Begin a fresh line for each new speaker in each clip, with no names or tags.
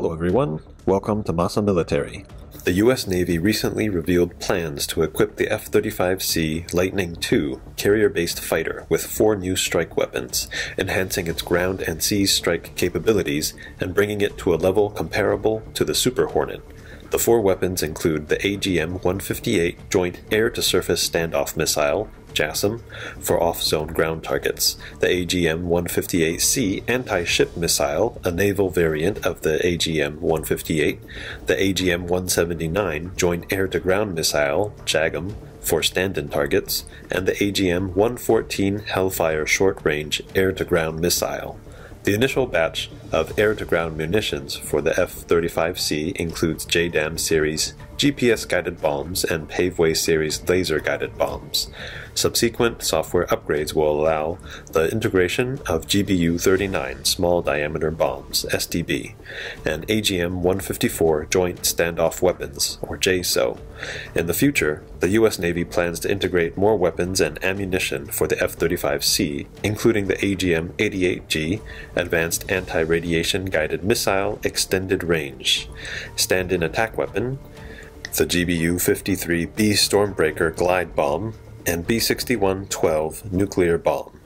Hello everyone, welcome to MASA Military. The U.S. Navy recently revealed plans to equip the F-35C Lightning II carrier-based fighter with four new strike weapons, enhancing its ground and sea strike capabilities and bringing it to a level comparable to the Super Hornet. The four weapons include the AGM-158 Joint Air-to-Surface Standoff Missile, JASSM, for off-zone ground targets, the AGM-158C anti-ship missile, a naval variant of the AGM-158, the AGM-179 Joint Air-to-Ground Missile, JAGM, for stand-in targets, and the AGM-114 Hellfire Short-Range Air-to-Ground Missile. The initial batch of air-to-ground munitions for the F-35C includes JDAM series GPS-guided bombs and Paveway series laser-guided bombs. Subsequent software upgrades will allow the integration of GBU-39 small diameter bombs (SDB) and AGM-154 joint standoff weapons or JSOW. In the future, the US Navy plans to integrate more weapons and ammunition for the F-35C, including the AGM-88G Advanced Anti-Radiation Guided Missile Extended Range, stand-in attack weapon, the GBU-53B Stormbreaker glide bomb, and B-61-12 nuclear bomb.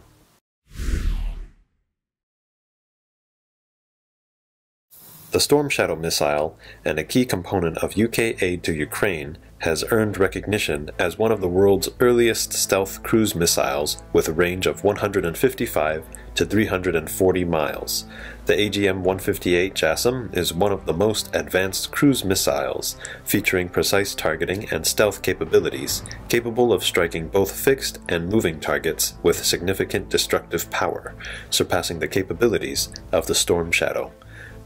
The Storm Shadow missile, and a key component of UK aid to Ukraine, has earned recognition as one of the world's earliest stealth cruise missiles with a range of 155 to 340 miles. The AGM-158 JASSM is one of the most advanced cruise missiles, featuring precise targeting and stealth capabilities, capable of striking both fixed and moving targets with significant destructive power, surpassing the capabilities of the Storm Shadow.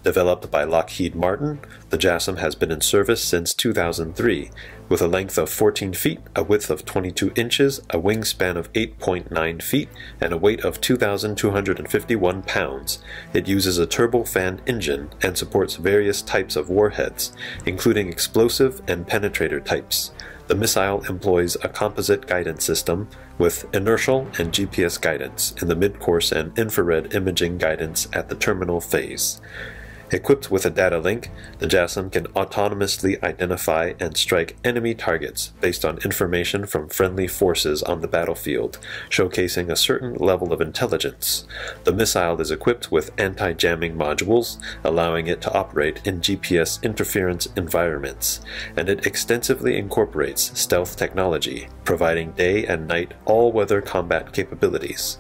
Developed by Lockheed Martin, the JASSM has been in service since 2003, with a length of 14 feet, a width of 22 inches, a wingspan of 8.9 feet, and a weight of 2,251 pounds. It uses a turbofan engine and supports various types of warheads, including explosive and penetrator types. The missile employs a composite guidance system with inertial and GPS guidance in the mid-course and infrared imaging guidance at the terminal phase. Equipped with a data link, the JASSM can autonomously identify and strike enemy targets based on information from friendly forces on the battlefield, showcasing a certain level of intelligence. The missile is equipped with anti-jamming modules, allowing it to operate in GPS interference environments, and it extensively incorporates stealth technology, providing day and night all-weather combat capabilities.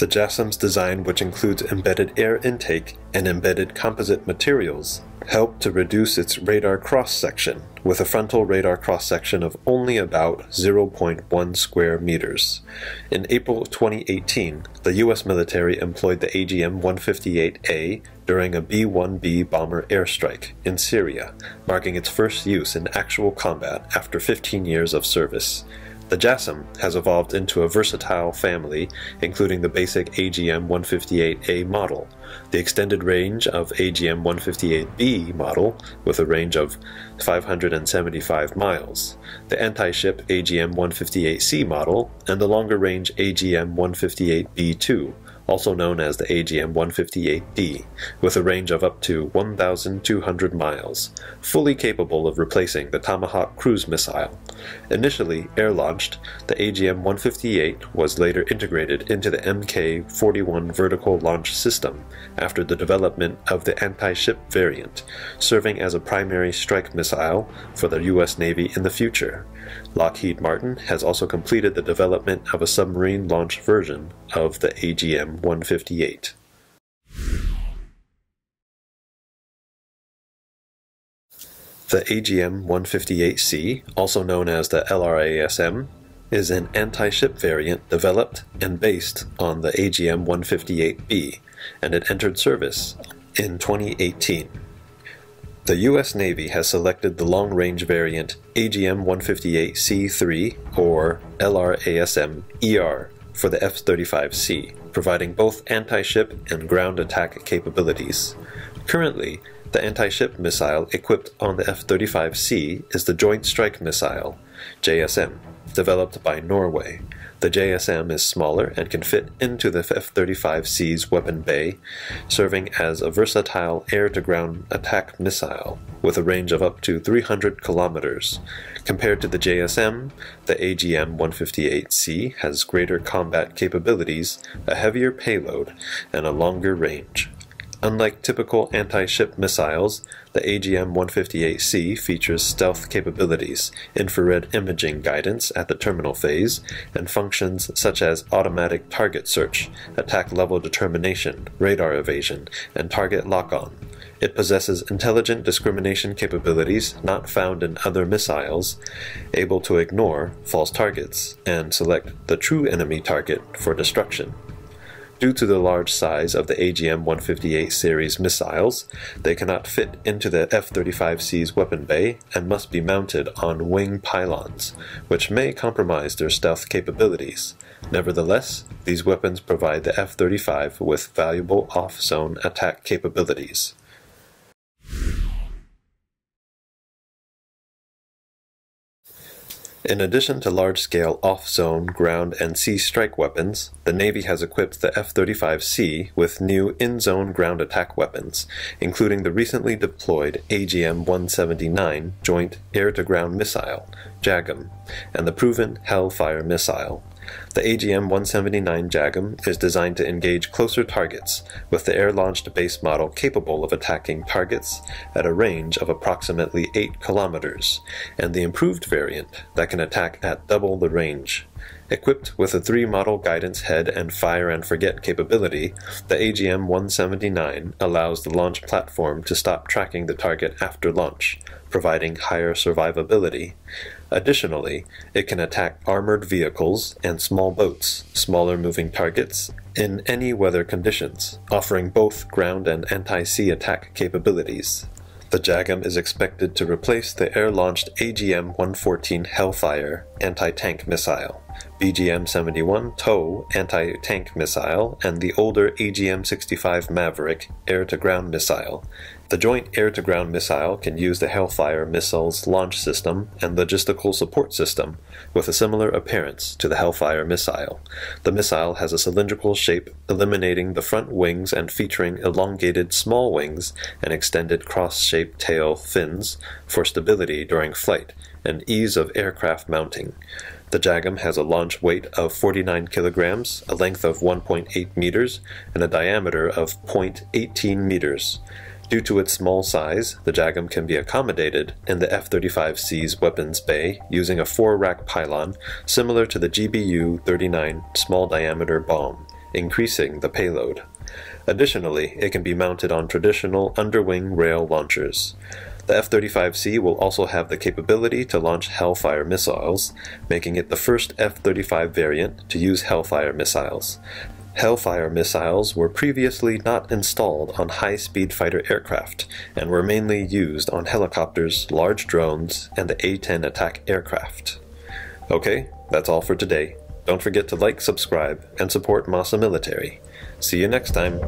The JASSM's design, which includes embedded air intake and embedded composite materials, helped to reduce its radar cross-section, with a frontal radar cross-section of only about 0.1 square meters. In April 2018, the U.S. military employed the AGM-158A during a B-1B bomber airstrike in Syria, marking its first use in actual combat after 15 years of service. The JASSM has evolved into a versatile family, including the basic AGM-158A model, the extended range of AGM-158B model with a range of 575 miles, the anti-ship AGM-158C model, and the longer range AGM-158B2, also known as the AGM-158D, with a range of up to 1,200 miles, fully capable of replacing the Tomahawk cruise missile. Initially air-launched, the AGM-158 was later integrated into the Mk-41 vertical launch system after the development of the anti-ship variant, serving as a primary strike missile for the U.S. Navy in the future. Lockheed Martin has also completed the development of a submarine launch version of the AGM-158. The AGM-158C, also known as the LRASM, is an anti-ship variant developed and based on the AGM-158B, and it entered service in 2018. The U.S. Navy has selected the long-range variant AGM-158C3 or LRASM-ER for the F-35C, providing both anti-ship and ground attack capabilities. Currently, the anti-ship missile equipped on the F-35C is the Joint Strike Missile, JSM, developed by Norway. The JSM is smaller and can fit into the F 35C's weapon bay, serving as a versatile air to ground attack missile with a range of up to 300 kilometers. Compared to the JSM, the AGM 158C has greater combat capabilities, a heavier payload, and a longer range. Unlike typical anti-ship missiles, the AGM-158C features stealth capabilities, infrared imaging guidance at the terminal phase, and functions such as automatic target search, attack level determination, radar evasion, and target lock-on. It possesses intelligent discrimination capabilities not found in other missiles, able to ignore false targets and select the true enemy target for destruction. Due to the large size of the AGM-158 series missiles, they cannot fit into the F-35C's weapon bay and must be mounted on wing pylons, which may compromise their stealth capabilities. Nevertheless, these weapons provide the F-35 with valuable off-zone attack capabilities. In addition to large-scale off-zone ground and sea strike weapons, the Navy has equipped the F-35C with new in-zone ground attack weapons, including the recently deployed AGM-179 Joint Air-to-Ground Missile, JAGM, and the proven Hellfire missile. The AGM-179 JAGM is designed to engage closer targets, with the air-launched base model capable of attacking targets at a range of approximately 8 kilometers, and the improved variant that can attack at double the range. Equipped with a three-model guidance head and fire and forget capability, the AGM-179 allows the launch platform to stop tracking the target after launch, providing higher survivability. Additionally, it can attack armored vehicles and small boats, smaller moving targets, in any weather conditions, offering both ground and anti-sea attack capabilities. The JAGM is expected to replace the air-launched AGM-114 Hellfire anti-tank missile, BGM-71 TOW anti-tank missile, and the older AGM-65 Maverick air-to-ground missile, the Joint Air to Ground Missile can use the Hellfire missile's launch system and logistical support system, with a similar appearance to the Hellfire missile. The missile has a cylindrical shape, eliminating the front wings and featuring elongated small wings and extended cross shaped tail fins for stability during flight and ease of aircraft mounting. The JAGM has a launch weight of 49 kilograms, a length of 1.8 meters, and a diameter of 0.18 meters. Due to its small size, the JAGM can be accommodated in the F-35C's weapons bay using a four-rack pylon similar to the GBU-39 small-diameter bomb, increasing the payload. Additionally, it can be mounted on traditional underwing rail launchers. The F-35C will also have the capability to launch Hellfire missiles, making it the first F-35 variant to use Hellfire missiles. Hellfire missiles were previously not installed on high-speed fighter aircraft and were mainly used on helicopters, large drones, and the A-10 attack aircraft. Okay, that's all for today. Don't forget to like, subscribe, and support MASA Military. See you next time.